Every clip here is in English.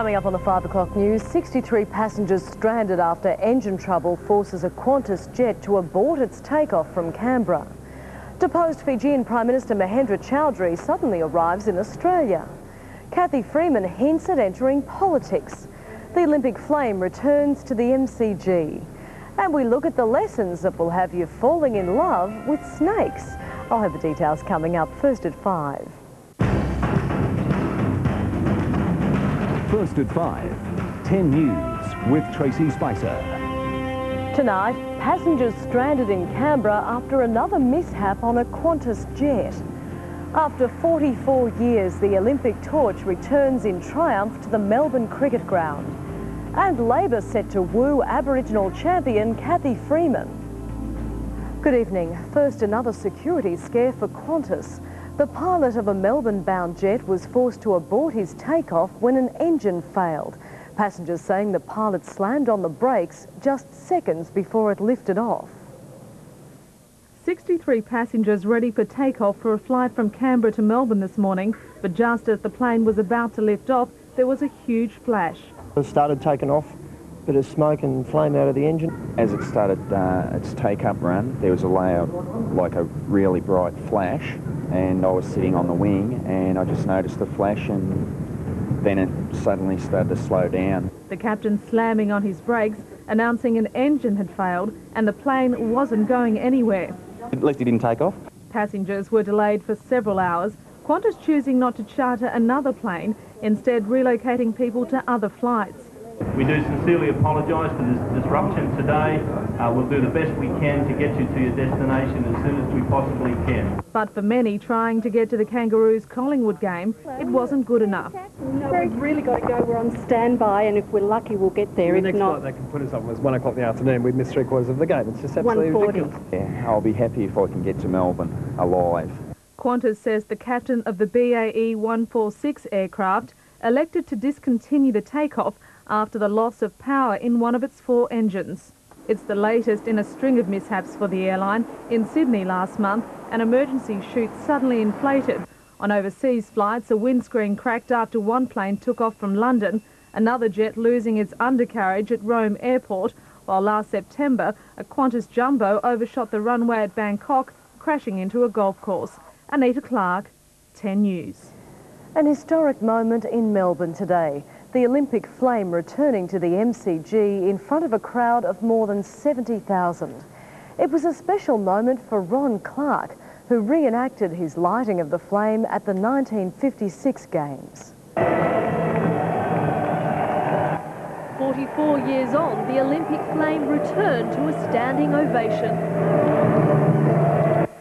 Coming up on the 5 o'clock news, 63 passengers stranded after engine trouble forces a Qantas jet to abort its takeoff from Canberra. Deposed Fijian Prime Minister Mahendra Chaudhry suddenly arrives in Australia. Cathy Freeman hints at entering politics. The Olympic flame returns to the MCG. And we look at the lessons that will have you falling in love with snakes. I'll have the details coming up first at 5. First at 5, 10 News with Tracey Spicer. Tonight, passengers stranded in Canberra after another mishap on a Qantas jet. After 44 years, the Olympic torch returns in triumph to the Melbourne Cricket Ground. And Labor set to woo Aboriginal champion Cathy Freeman. Good evening. First, another security scare for Qantas. The pilot of a Melbourne-bound jet was forced to abort his takeoff when an engine failed. Passengers saying the pilot slammed on the brakes just seconds before it lifted off. 63 passengers ready for takeoff for a flight from Canberra to Melbourne this morning, but just as the plane was about to lift off, there was a huge flash. It started taking off, bit of smoke and flame out of the engine. As it started uh, its take-up run, there was a layer like a really bright flash and I was sitting on the wing and I just noticed the flash and then it suddenly started to slow down. The captain slamming on his brakes, announcing an engine had failed and the plane wasn't going anywhere. At least he didn't take off. Passengers were delayed for several hours, Qantas choosing not to charter another plane, instead relocating people to other flights. We do sincerely apologise for this disruption today. Uh, we'll do the best we can to get you to your destination as soon as we possibly can. But for many trying to get to the Kangaroos Collingwood game, it wasn't good enough. No, we've really got to go. We're on standby, and if we're lucky, we'll get there. The if next not, flight they can put us on was 1 o'clock in the afternoon. We'd missed three quarters of the game. It's just absolutely 140. ridiculous. Yeah, I'll be happy if I can get to Melbourne alive. Qantas says the captain of the BAE 146 aircraft elected to discontinue the takeoff after the loss of power in one of its four engines. It's the latest in a string of mishaps for the airline. In Sydney last month, an emergency chute suddenly inflated. On overseas flights, a windscreen cracked after one plane took off from London, another jet losing its undercarriage at Rome Airport, while last September, a Qantas jumbo overshot the runway at Bangkok, crashing into a golf course. Anita Clark, 10 News. An historic moment in Melbourne today. The Olympic flame returning to the MCG in front of a crowd of more than 70,000. It was a special moment for Ron Clarke, who reenacted his lighting of the flame at the 1956 Games. 44 years on, the Olympic flame returned to a standing ovation.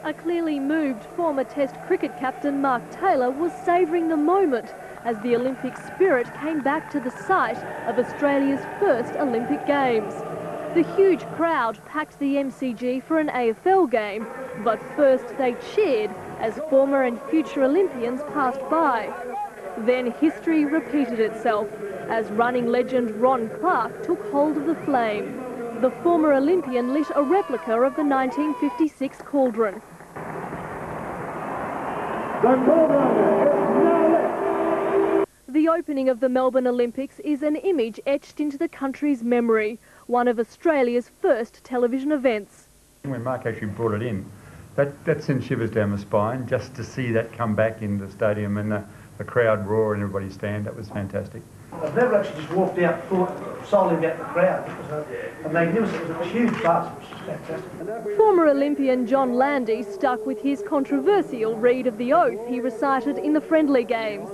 A clearly moved former Test cricket captain Mark Taylor was savouring the moment as the Olympic spirit came back to the site of Australia's first Olympic Games. The huge crowd packed the MCG for an AFL game, but first they cheered as former and future Olympians passed by. Then history repeated itself as running legend Ron Clarke took hold of the flame. The former Olympian lit a replica of the 1956 cauldron. The opening of the Melbourne Olympics is an image etched into the country's memory, one of Australia's first television events. When Mark actually brought it in, that, that sent shivers down my spine just to see that come back in the stadium and the, the crowd roar and everybody stand. That was fantastic. I've never actually just walked out thought solely about the crowd. It was a, a magnificent, it was a huge buzz. It was fantastic. Former Olympian John Landy stuck with his controversial read of the oath he recited in the friendly games.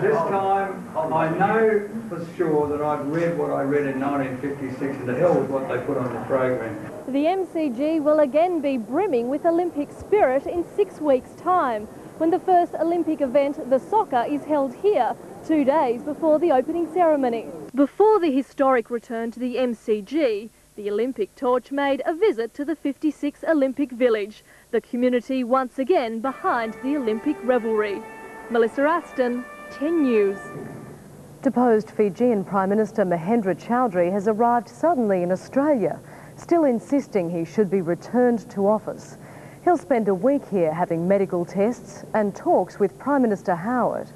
This time, I know for sure that I've read what I read in 1956 and the hell with what they put on the program. The MCG will again be brimming with Olympic spirit in six weeks' time, when the first Olympic event, the soccer, is held here, two days before the opening ceremony. Before the historic return to the MCG, the Olympic torch made a visit to the 56 Olympic Village, the community once again behind the Olympic revelry. Melissa Aston, 10 News. Deposed Fijian Prime Minister Mahendra Chaudhry has arrived suddenly in Australia, still insisting he should be returned to office. He'll spend a week here having medical tests and talks with Prime Minister Howard.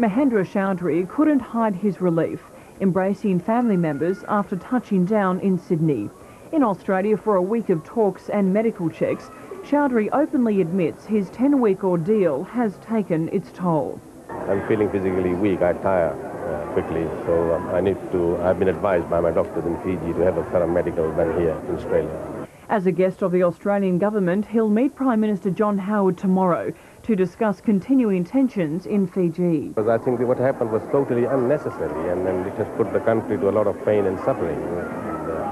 Mahendra Chaudhry couldn't hide his relief, embracing family members after touching down in Sydney. In Australia for a week of talks and medical checks, Chaudhry openly admits his 10-week ordeal has taken its toll. I'm feeling physically weak. I tire uh, quickly, so um, I need to. I've been advised by my doctors in Fiji to have a thorough medical done here in Australia. As a guest of the Australian government, he'll meet Prime Minister John Howard tomorrow to discuss continuing tensions in Fiji. Because I think what happened was totally unnecessary and, and it has put the country to a lot of pain and suffering. And, uh,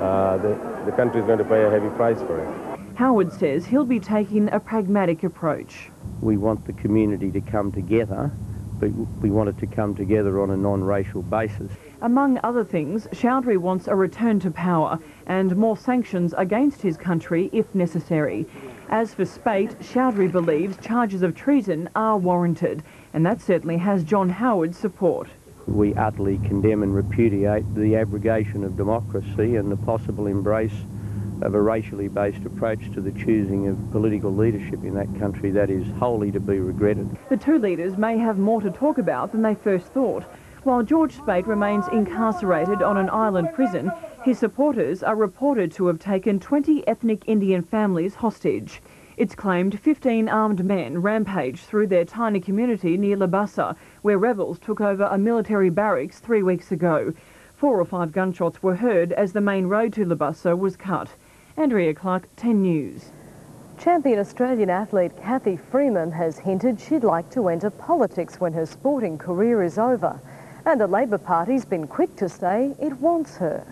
uh, the, the country is going to pay a heavy price for it. Howard says he'll be taking a pragmatic approach. We want the community to come together, but we want it to come together on a non-racial basis. Among other things, Chaudhry wants a return to power and more sanctions against his country if necessary. As for Speight, Chaudhry believes charges of treason are warranted, and that certainly has John Howard's support. We utterly condemn and repudiate the abrogation of democracy and the possible embrace of a racially based approach to the choosing of political leadership in that country that is wholly to be regretted. The two leaders may have more to talk about than they first thought. While George Speight remains incarcerated on an island prison, his supporters are reported to have taken 20 ethnic Indian families hostage. It's claimed 15 armed men rampaged through their tiny community near Labasa, where rebels took over a military barracks three weeks ago. Four or five gunshots were heard as the main road to Labasa was cut. Andrea Clark, 10 News. Champion Australian athlete Cathy Freeman has hinted she'd like to enter politics when her sporting career is over. And the Labor Party's been quick to say it wants her.